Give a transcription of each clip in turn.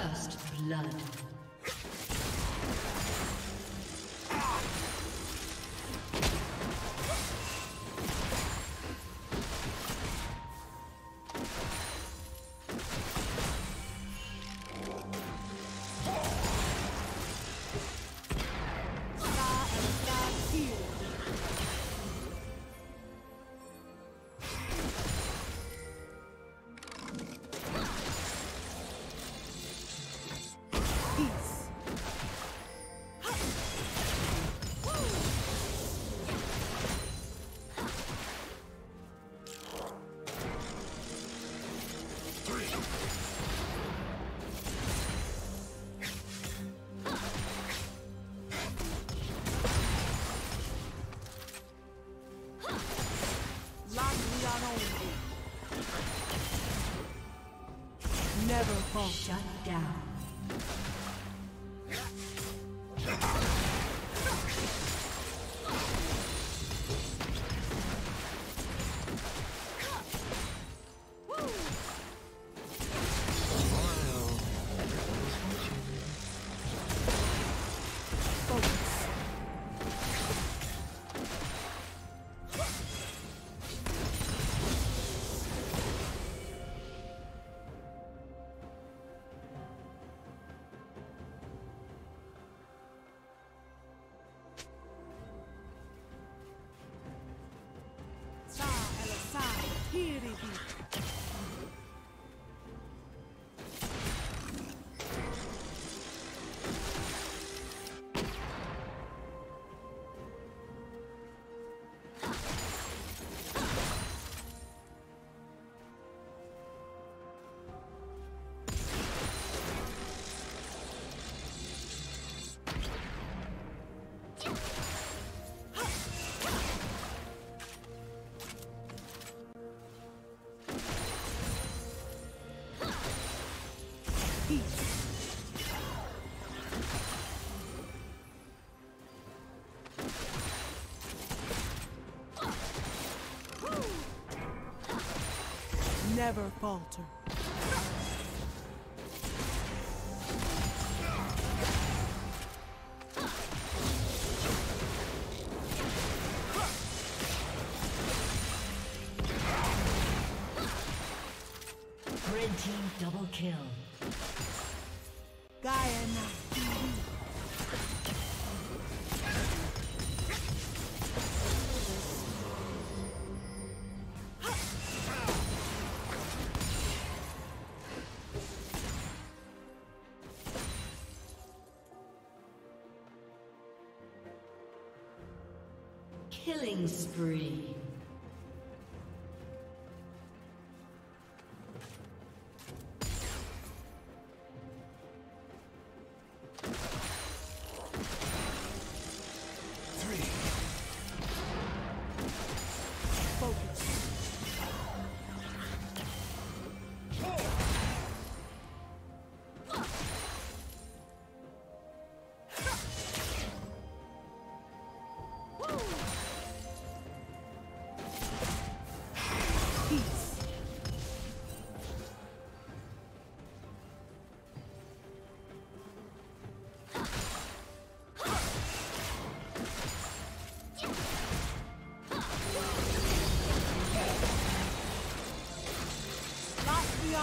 First blood. Shut down. Never falter. Red team double kill. Gaia Killing spree.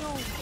Rampage.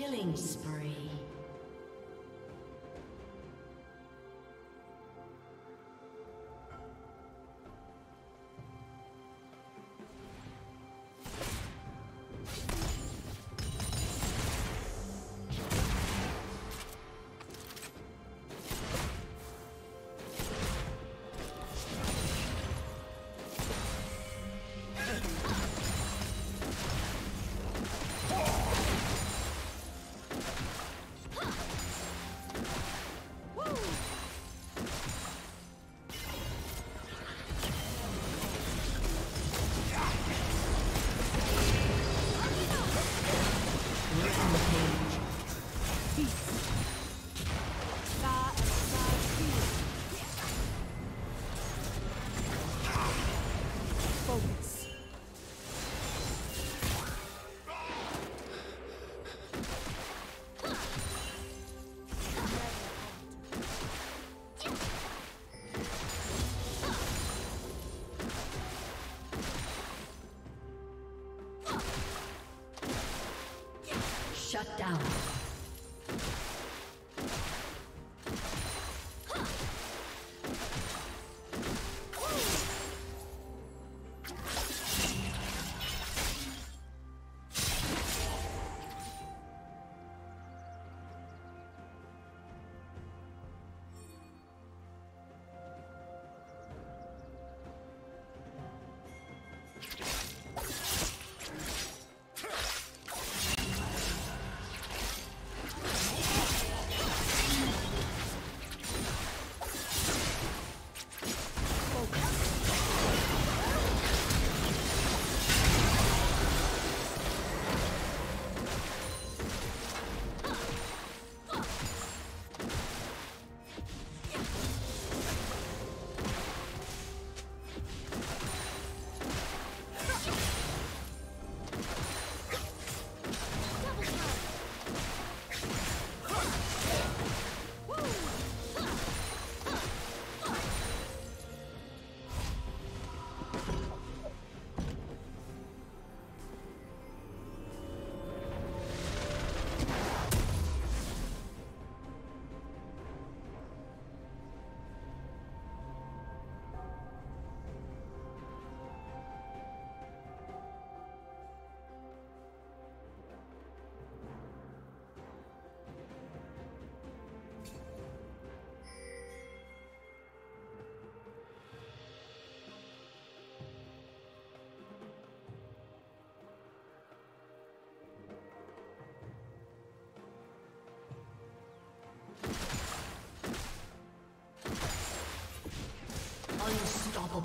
Killing spree.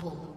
Unstoppable.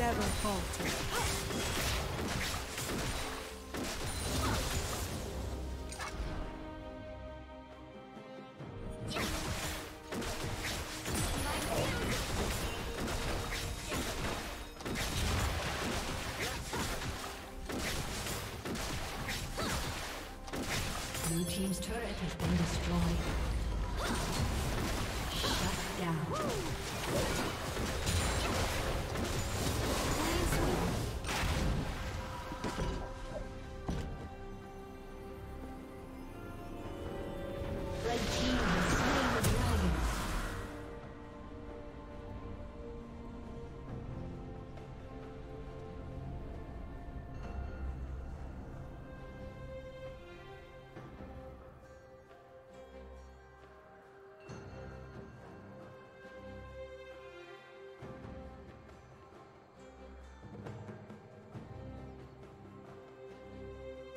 Never falter. Team's turret has been destroyed. Shut down.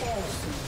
Awesome.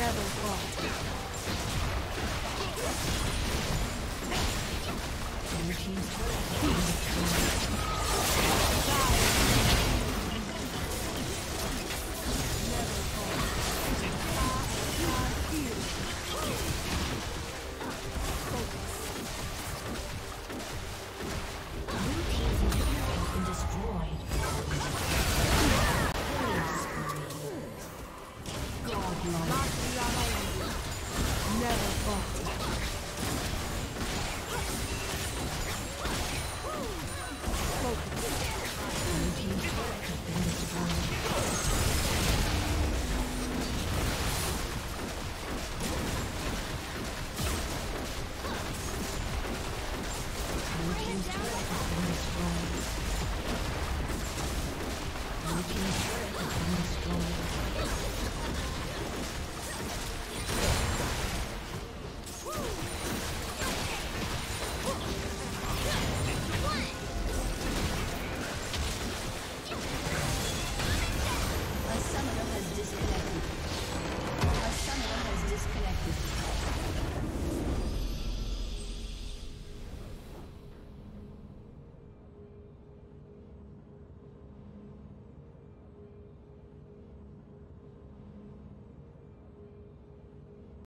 never fought. Your team's never falter.